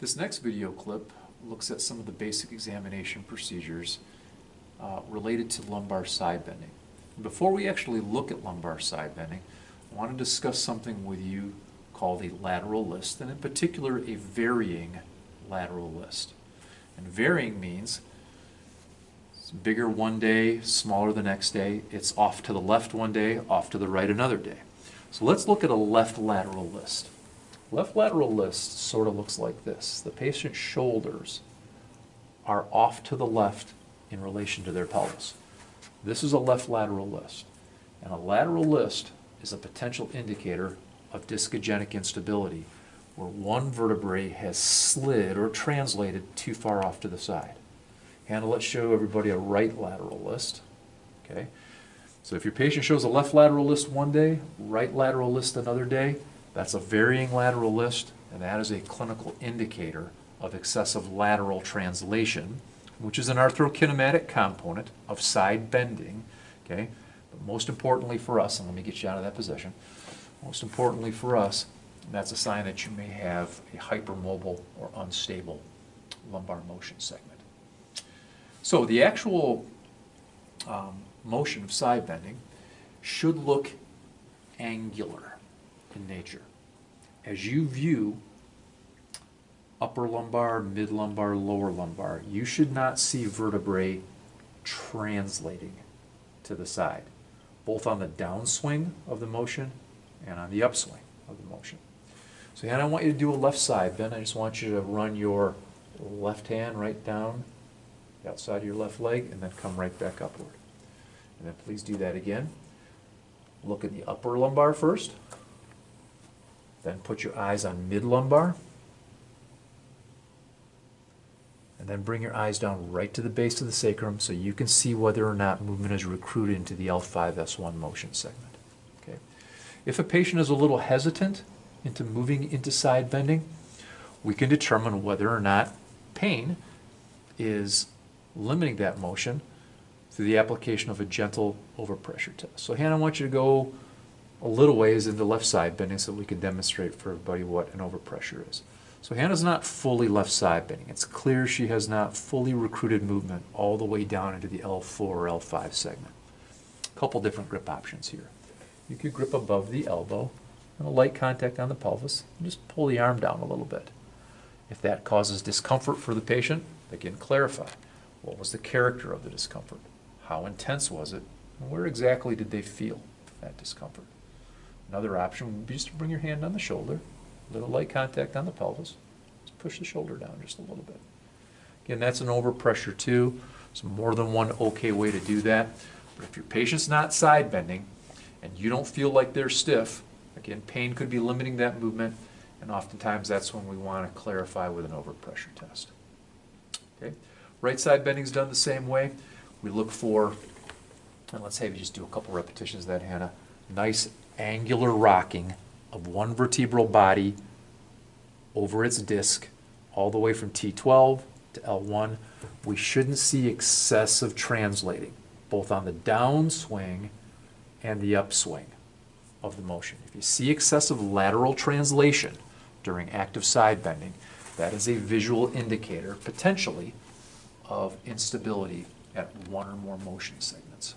This next video clip looks at some of the basic examination procedures uh, related to lumbar side bending. Before we actually look at lumbar side bending, I want to discuss something with you called a lateral list, and in particular, a varying lateral list. And varying means it's bigger one day, smaller the next day. It's off to the left one day, off to the right another day. So let's look at a left lateral list. Left lateral list sort of looks like this. The patient's shoulders are off to the left in relation to their pelvis. This is a left lateral list. And a lateral list is a potential indicator of discogenic instability where one vertebrae has slid or translated too far off to the side. And let's show everybody a right lateral list. Okay. So if your patient shows a left lateral list one day, right lateral list another day, that's a varying lateral list, and that is a clinical indicator of excessive lateral translation, which is an arthrokinematic component of side bending. Okay? But most importantly for us, and let me get you out of that position, most importantly for us, that's a sign that you may have a hypermobile or unstable lumbar motion segment. So the actual um, motion of side bending should look angular in nature. As you view upper lumbar, mid lumbar, lower lumbar, you should not see vertebrae translating to the side, both on the downswing of the motion and on the upswing of the motion. So then I want you to do a left side bend. I just want you to run your left hand right down the outside of your left leg and then come right back upward. And then please do that again. Look at the upper lumbar first. Then put your eyes on mid lumbar. And then bring your eyes down right to the base of the sacrum so you can see whether or not movement is recruited into the L5S1 motion segment. Okay. If a patient is a little hesitant into moving into side bending, we can determine whether or not pain is limiting that motion through the application of a gentle overpressure test. So Hannah, I want you to go a little ways in the left side bending so we can demonstrate for everybody what an overpressure is. So Hannah's not fully left side bending. It's clear she has not fully recruited movement all the way down into the L4 or L5 segment. A couple different grip options here. You could grip above the elbow and a light contact on the pelvis and just pull the arm down a little bit. If that causes discomfort for the patient, again clarify. What was the character of the discomfort? How intense was it? And where exactly did they feel that discomfort? Another option would be just to bring your hand on the shoulder, a little light contact on the pelvis. Just push the shoulder down just a little bit. Again, that's an overpressure too. There's more than one okay way to do that. But if your patient's not side bending and you don't feel like they're stiff, again, pain could be limiting that movement, and oftentimes that's when we want to clarify with an overpressure test. Okay. Right side bending is done the same way. We look for, and let's say we just do a couple repetitions of that, Hannah. Nice angular rocking of one vertebral body over its disc, all the way from T12 to L1. We shouldn't see excessive translating, both on the downswing and the upswing of the motion. If you see excessive lateral translation during active side bending, that is a visual indicator, potentially, of instability at one or more motion segments.